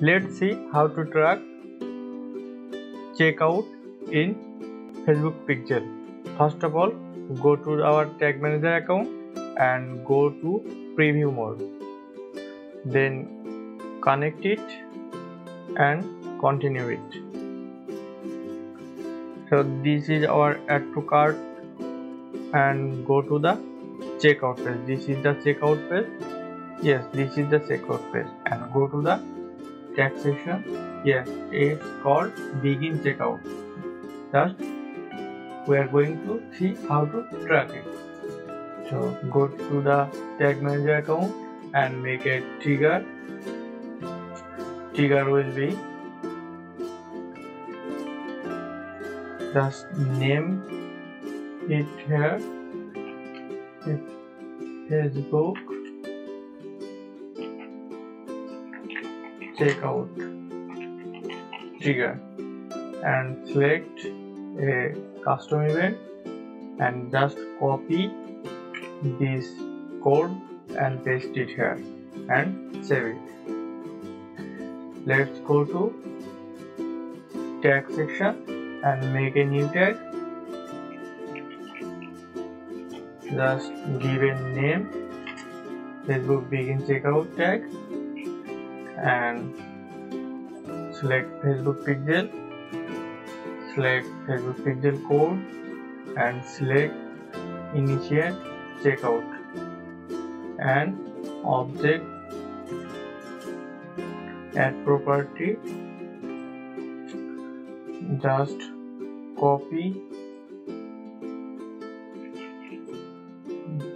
let's see how to track checkout in facebook pixel first of all go to our tag manager account and go to preview mode. Then connect it and continue it. So this is our add to cart and go to the checkout page. This is the checkout page. Yes this is the checkout page. And go to the taxation. Yes it's called begin checkout. Just we are going to see how to track it. So go to the tag manager account and make a trigger. Trigger will be just name it here. It's facebook checkout trigger and select a custom event and just copy this code and paste it here and save it. Let's go to tag section and make a new tag. Just give a name facebook begin checkout tag and select Facebook pixel select Facebook pixel code and select initiate checkout and object add property. Just copy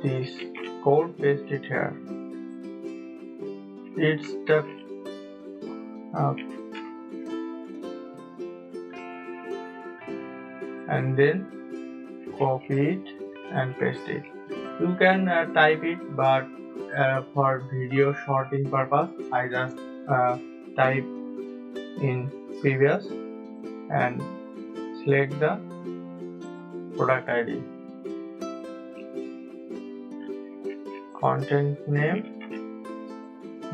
this code paste it here. It's the up and then copy it and paste it. You can uh, type it but uh, for video shorting purpose I just uh, type in previous and select the product ID content name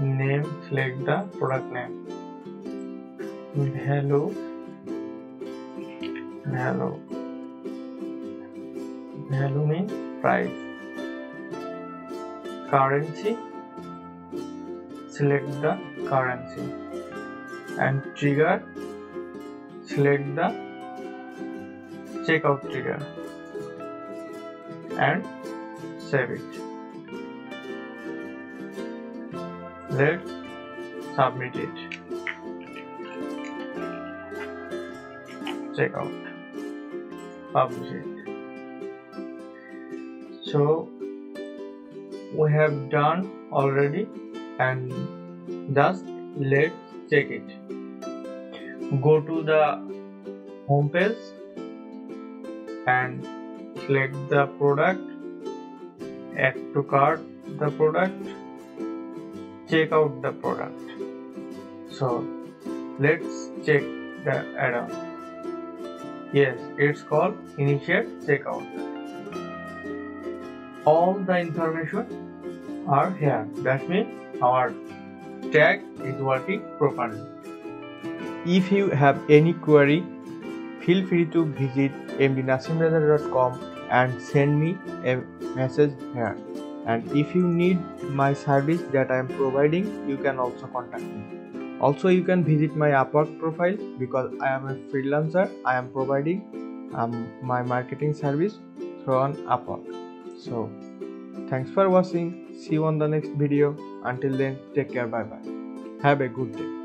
name select the product name hello hello hello में price currency select the currency and trigger select the checkout trigger and save it let submit it check out publish it so we have done already and just let's check it. Go to the home page and select the product add to cart the product check out the product. So let's check the add-on Yes, it's called initiate checkout. All the information are here. That means our tag is working properly. If you have any query, feel free to visit mdnasimreza.com and send me a message here. And if you need my service that I am providing, you can also contact me also you can visit my upwork profile because i am a freelancer. I am providing um, my marketing service through on upwork. So thanks for watching. See you on the next video. Until then take care. Bye bye have a good day